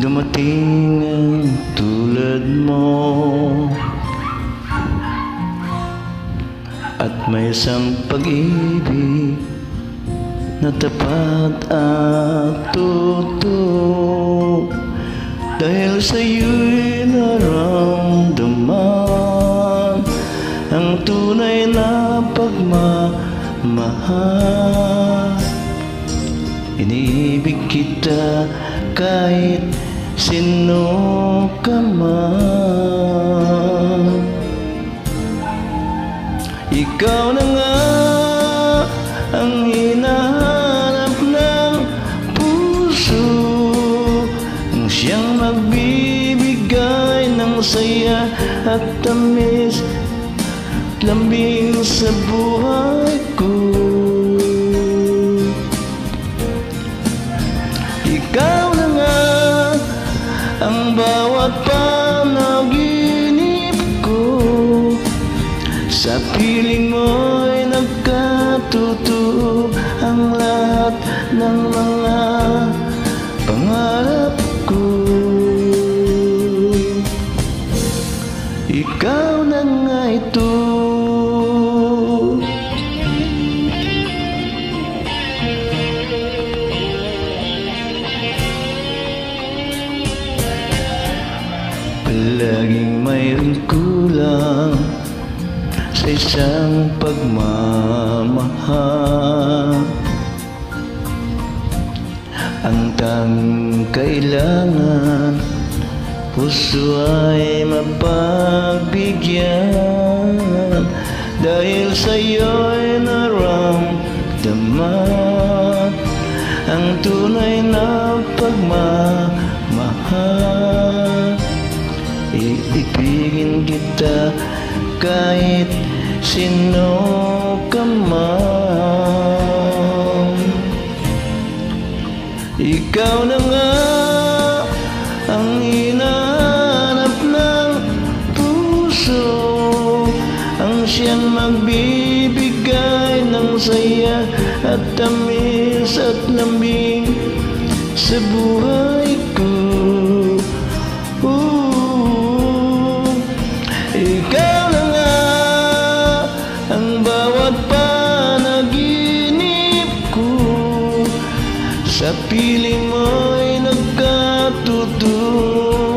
Dumating ang tulad mo. At may isang pag-ibig Na tapat at totoo Dahil sa'yo'y naramdaman Ang tunay na pagmamahal kita kahit sino ka man. Ikaw na nga ang hinahanap ng puso. Ang siyang magbibigay ng saya at tamis Lambing sa buhay Ikaw na nga ang bawat panaginip ko. Sa piling mo'y nagkatuto ang lahat ng mga pangarap ko. Ikaw na nga ito Palaging mayroong kulang sa isang pagmamahal. Ang tanging kailangan Puso ay mapagbigyan. Dahil sa'yo'y naramdaman Ang tunay na pagmamahal kita kahit sino ka man. Ikaw na nga ang hinahanap ng puso. Ang siyang magbibigay ng saya at tamis at lambing sa buhay piling mo'y nagkatuto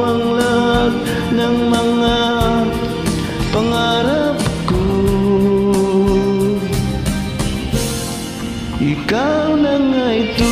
ang lahat ng mga pangarap ko. Ikaw na nga ito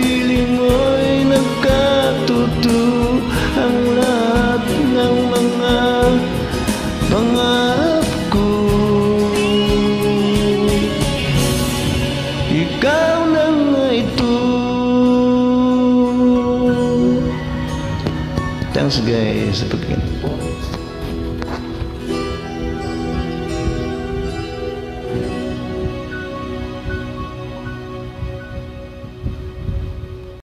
guys, guys, seperti.